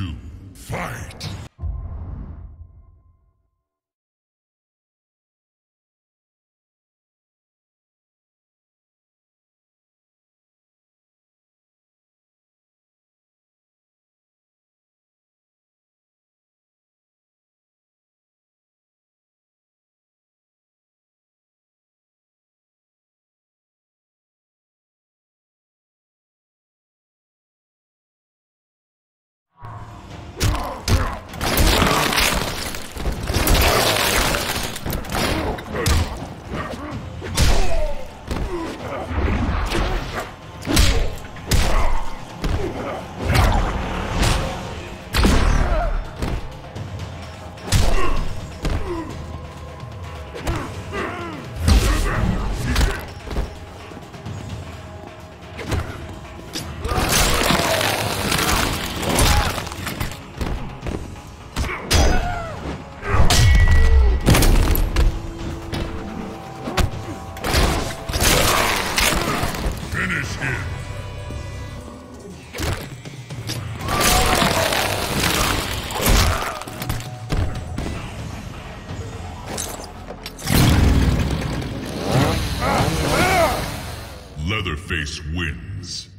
two, fight! Finish him! Leatherface wins.